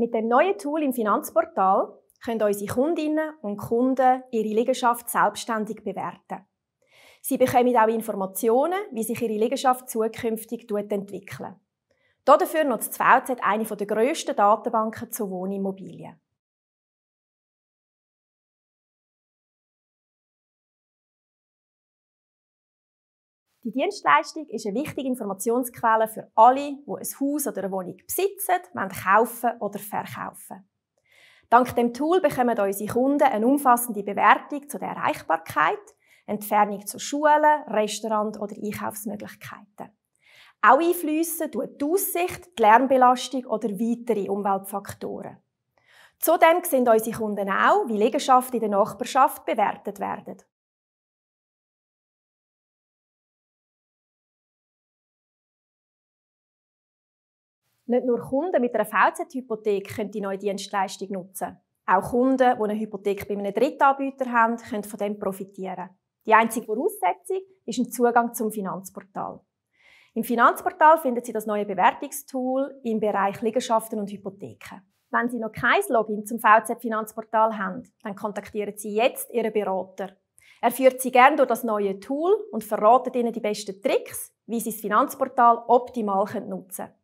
Mit dem neuen Tool im Finanzportal können unsere Kundinnen und Kunden ihre Liegenschaft selbstständig bewerten. Sie bekommen auch Informationen, wie sich ihre Liegenschaft zukünftig entwickelt. Dafür nutzt das VZ eine der grössten Datenbanken zu Wohnimmobilien. Die Dienstleistung ist eine wichtige Informationsquelle für alle, die ein Haus oder eine Wohnung besitzen, kaufen oder verkaufen. Dank dem Tool bekommen unsere Kunden eine umfassende Bewertung zu der Erreichbarkeit, Entfernung zu Schulen, Restaurant oder Einkaufsmöglichkeiten. Auch einfließen tut die Aussicht, die Lärmbelastung oder weitere Umweltfaktoren. Zudem sehen unsere Kunden auch, wie Liegenschaften in der Nachbarschaft bewertet werden. Nicht nur Kunden mit einer VZ-Hypothek können die neue Dienstleistung nutzen. Auch Kunden, die eine Hypothek bei einem Drittanbieter haben, können von dem profitieren. Die einzige Voraussetzung ist ein Zugang zum Finanzportal. Im Finanzportal finden Sie das neue Bewertungstool im Bereich Liegenschaften und Hypotheken. Wenn Sie noch kein Login zum VZ Finanzportal haben, dann kontaktieren Sie jetzt Ihren Berater. Er führt Sie gerne durch das neue Tool und verratet Ihnen die besten Tricks, wie Sie das Finanzportal optimal nutzen können.